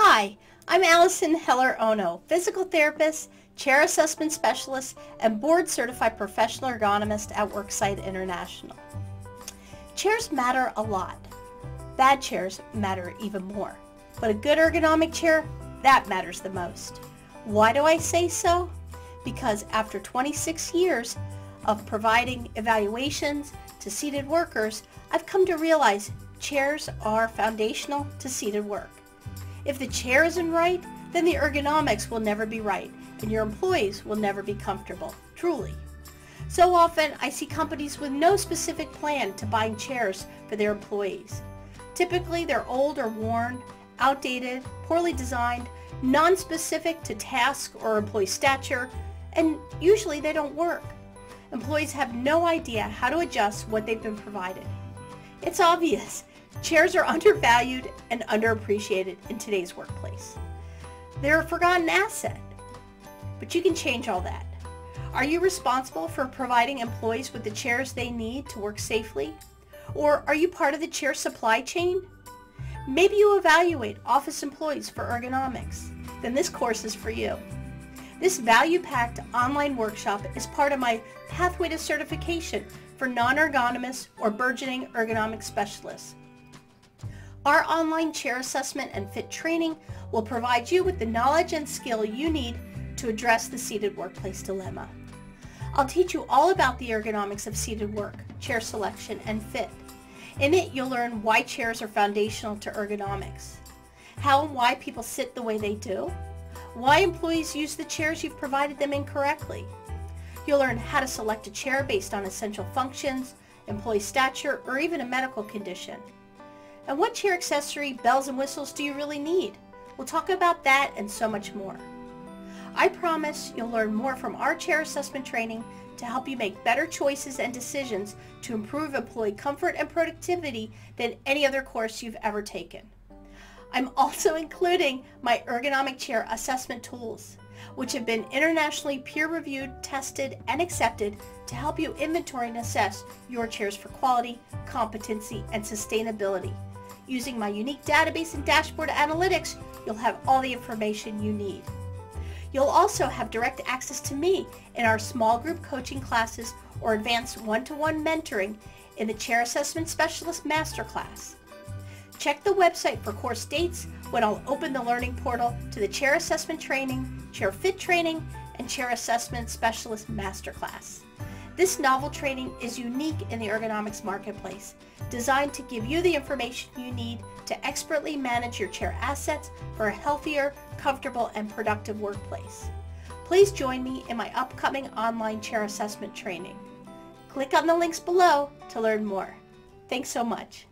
Hi, I'm Alison Heller Ono, physical therapist, chair assessment specialist, and board certified professional ergonomist at Worksite International. Chairs matter a lot. Bad chairs matter even more. But a good ergonomic chair, that matters the most. Why do I say so? Because after 26 years of providing evaluations to seated workers, I've come to realize chairs are foundational to seated work. If the chair isn't right, then the ergonomics will never be right and your employees will never be comfortable, truly. So often I see companies with no specific plan to buying chairs for their employees. Typically they're old or worn, outdated, poorly designed, non-specific to task or employee stature, and usually they don't work. Employees have no idea how to adjust what they've been provided. It's obvious. Chairs are undervalued and underappreciated in today's workplace. They're a forgotten asset, but you can change all that. Are you responsible for providing employees with the chairs they need to work safely? Or are you part of the chair supply chain? Maybe you evaluate office employees for ergonomics. Then this course is for you. This value-packed online workshop is part of my Pathway to Certification for non-ergonomists or burgeoning ergonomic specialists. Our online chair assessment and fit training will provide you with the knowledge and skill you need to address the seated workplace dilemma. I'll teach you all about the ergonomics of seated work, chair selection, and fit. In it, you'll learn why chairs are foundational to ergonomics, how and why people sit the way they do, why employees use the chairs you've provided them incorrectly. You'll learn how to select a chair based on essential functions, employee stature, or even a medical condition. And what chair accessory, bells and whistles do you really need? We'll talk about that and so much more. I promise you'll learn more from our chair assessment training to help you make better choices and decisions to improve employee comfort and productivity than any other course you've ever taken. I'm also including my ergonomic chair assessment tools, which have been internationally peer-reviewed, tested, and accepted to help you inventory and assess your chairs for quality, competency, and sustainability. Using my unique database and dashboard analytics, you'll have all the information you need. You'll also have direct access to me in our small group coaching classes or advanced one-to-one mentoring in the Chair Assessment Specialist Masterclass. Check the website for course dates when I'll open the learning portal to the Chair Assessment Training, Chair Fit Training, and Chair Assessment Specialist Masterclass. This novel training is unique in the ergonomics marketplace, designed to give you the information you need to expertly manage your chair assets for a healthier, comfortable, and productive workplace. Please join me in my upcoming online chair assessment training. Click on the links below to learn more. Thanks so much.